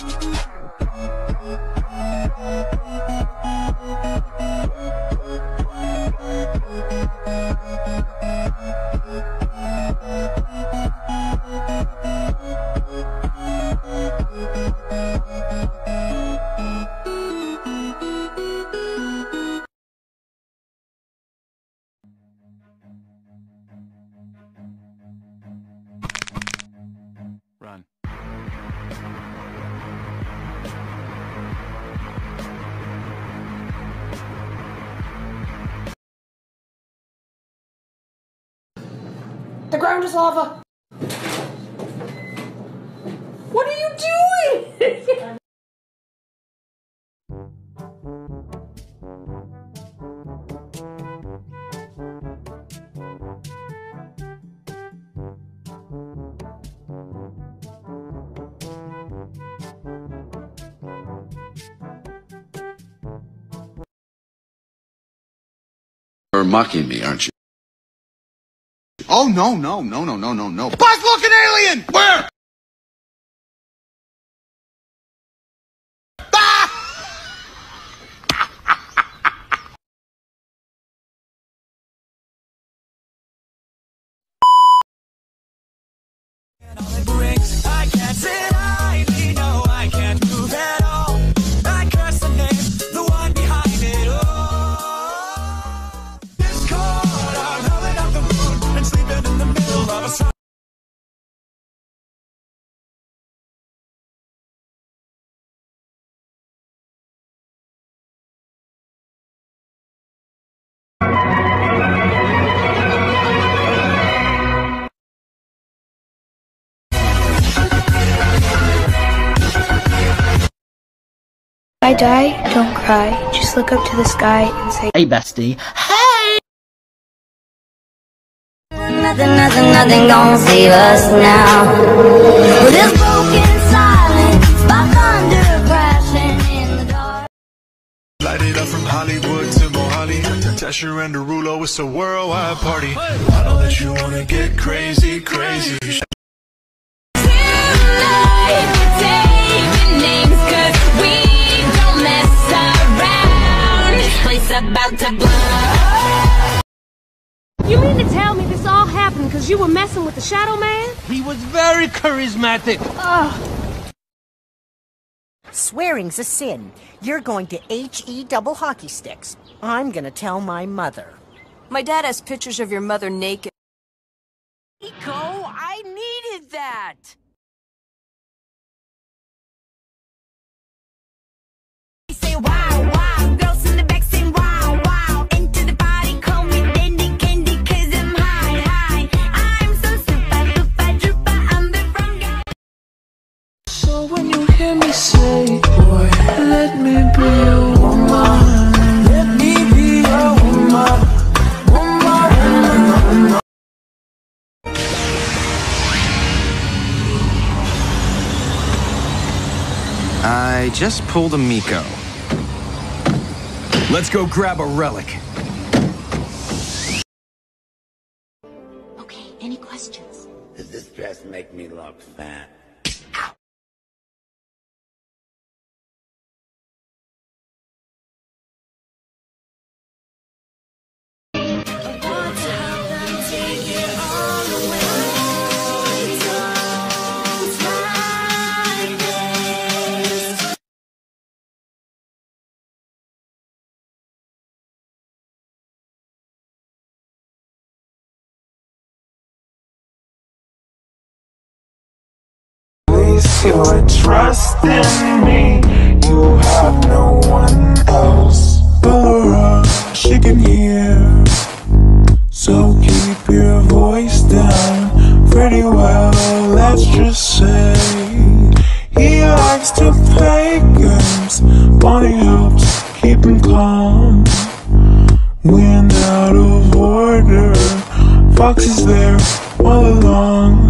Run. The ground is lava. What are you doing? You're mocking me, aren't you? Oh, no, no, no, no, no, no, no. Buzz looking alien! Where? I die, don't cry. Just look up to the sky and say, Hey, bestie. Hey! Nothing, nothing, nothing gonna save us now. With this broken silence, by thunder crashing in the dark. Light it up from Hollywood to Mohali. Tesher and Derulo, it's a worldwide party. I know that you wanna get crazy, crazy. You mean to tell me this all happened because you were messing with the Shadow Man? He was very charismatic. Swearing's a sin. You're going to H-E double hockey sticks. I'm gonna tell my mother. My dad has pictures of your mother naked. Nico, I needed that! Say wow, wow, So when you hear me say, boy, let me be your woman. Let me be your woman. Woman, woman, woman. I just pulled a Miko. Let's go grab a relic. Okay, any questions? Does this dress make me look fat? Place your trust in me. You have no one else. Laura, she can hear. So keep your voice down pretty well. Let's just say he likes to play games. Bonnie helps keep him calm. When out of order, Fox is there all along.